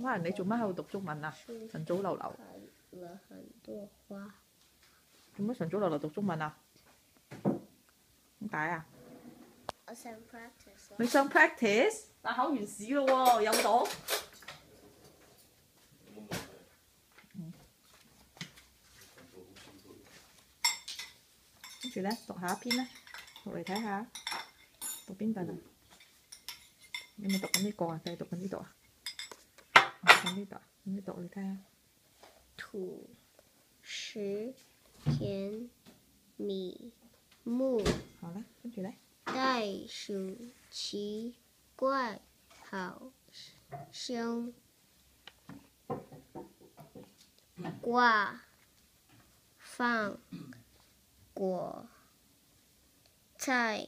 哇！你做乜喺度读中文啊？是晨早流流，开了很多花。做乜晨早流流读中文啊？点解啊？我想 practice 你想 practice？但考完试咯喎，有冇读？跟住咧，读下一篇咧，读嚟睇下，读边度啊？你咪读紧呢个啊？定系读紧呢度啊？ 哦讀緊呢度啊？呢度你睇下。土、石、田、米、木、好啦，跟住咧，袋鼠、奇怪、好凶、挂、放、果、菜、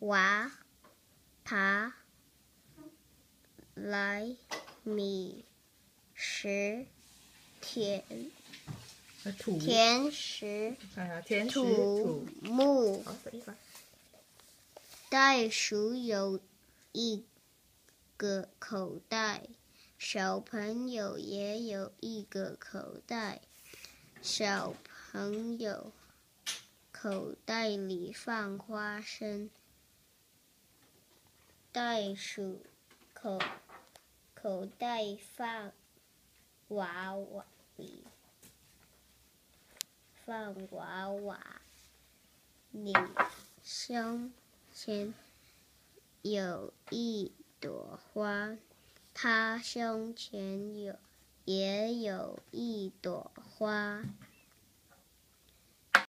娃、爬、来、米、石、田、係土，田石、土土。木。袋鼠有一个口袋，小朋友也有一个口袋。小朋友口袋里放花生，袋鼠口口袋放娃娃里放娃娃。你胸前有一朵花，他胸前有也有一朵花。